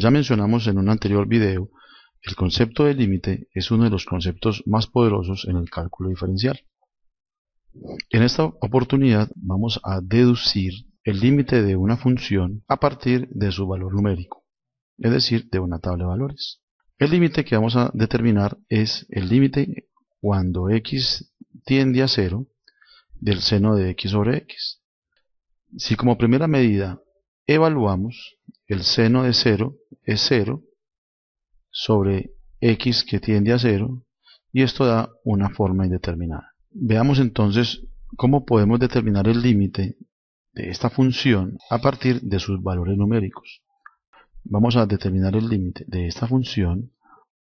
ya mencionamos en un anterior video, el concepto de límite es uno de los conceptos más poderosos en el cálculo diferencial. En esta oportunidad vamos a deducir el límite de una función a partir de su valor numérico, es decir, de una tabla de valores. El límite que vamos a determinar es el límite cuando x tiende a 0 del seno de x sobre x. Si como primera medida evaluamos, el seno de 0 es 0 sobre x que tiende a 0 y esto da una forma indeterminada. Veamos entonces cómo podemos determinar el límite de esta función a partir de sus valores numéricos. Vamos a determinar el límite de esta función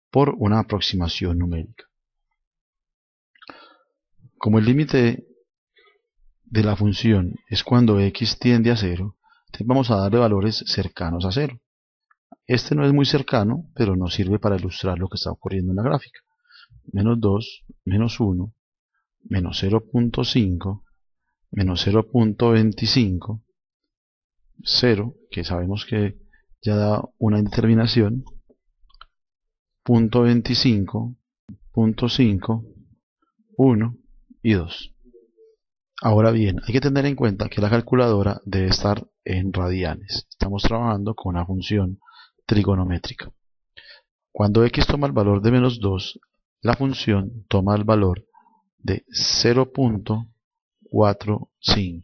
por una aproximación numérica. Como el límite de la función es cuando x tiende a 0, vamos a darle valores cercanos a 0. Este no es muy cercano, pero nos sirve para ilustrar lo que está ocurriendo en la gráfica. Menos 2, menos 1, menos 0.5, menos 0.25, 0, que sabemos que ya da una indeterminación, 0.25, 0.5, 1 y 2. Ahora bien, hay que tener en cuenta que la calculadora debe estar en radianes. Estamos trabajando con una función trigonométrica. Cuando x toma el valor de menos 2, la función toma el valor de 0.45.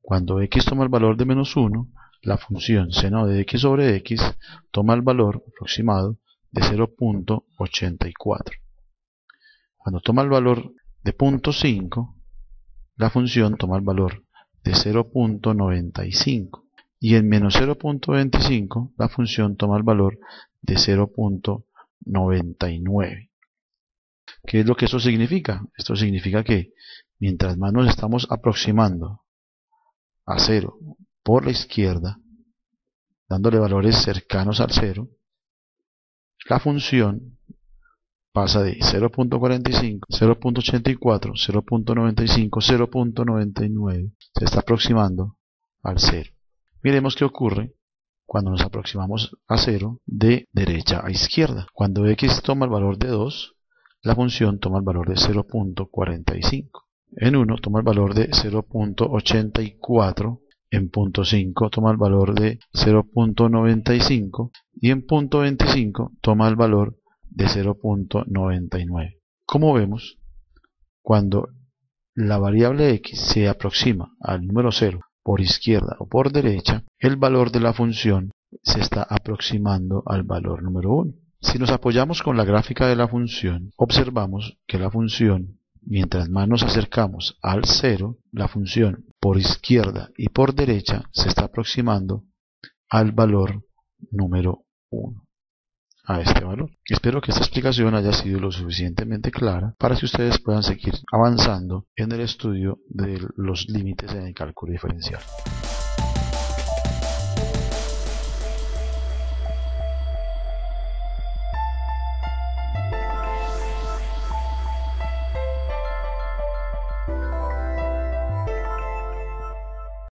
Cuando x toma el valor de menos 1, la función seno de x sobre x toma el valor aproximado de 0.84. Cuando toma el valor de 0.5, la función toma el valor de 0.95 y en menos 0.25 la función toma el valor de 0.99. ¿Qué es lo que eso significa? Esto significa que mientras más nos estamos aproximando a 0 por la izquierda, dándole valores cercanos al 0, la función pasa de 0.45, 0.84, 0.95, 0.99. Se está aproximando al 0. Miremos qué ocurre cuando nos aproximamos a 0 de derecha a izquierda. Cuando x toma el valor de 2, la función toma el valor de 0.45. En 1 toma el valor de 0.84. En punto 5 toma el valor de 0.95 y en punto 25 toma el valor de 0.99. Como vemos, cuando la variable x se aproxima al número 0 por izquierda o por derecha, el valor de la función se está aproximando al valor número 1. Si nos apoyamos con la gráfica de la función, observamos que la función, mientras más nos acercamos al 0, la función por izquierda y por derecha se está aproximando al valor número 1 a este valor. Espero que esta explicación haya sido lo suficientemente clara para que ustedes puedan seguir avanzando en el estudio de los límites en el cálculo diferencial.